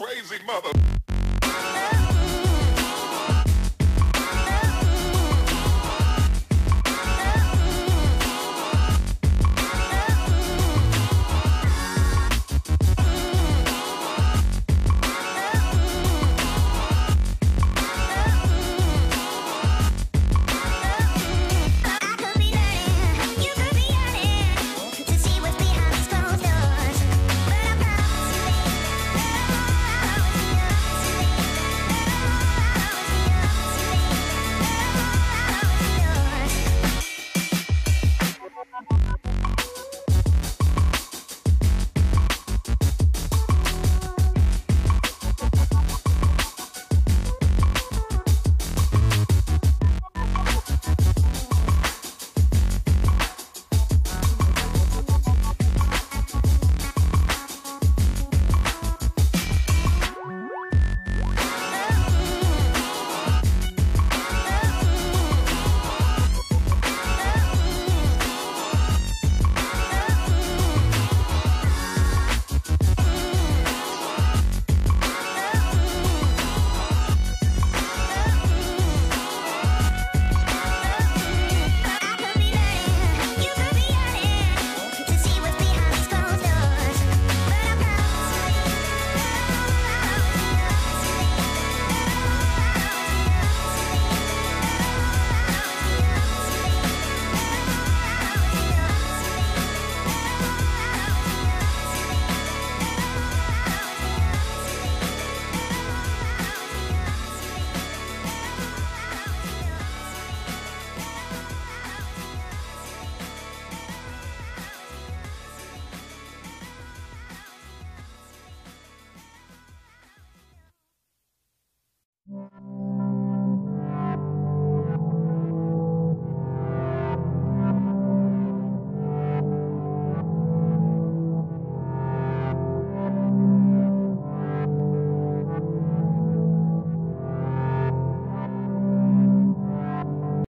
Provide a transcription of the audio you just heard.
crazy mother.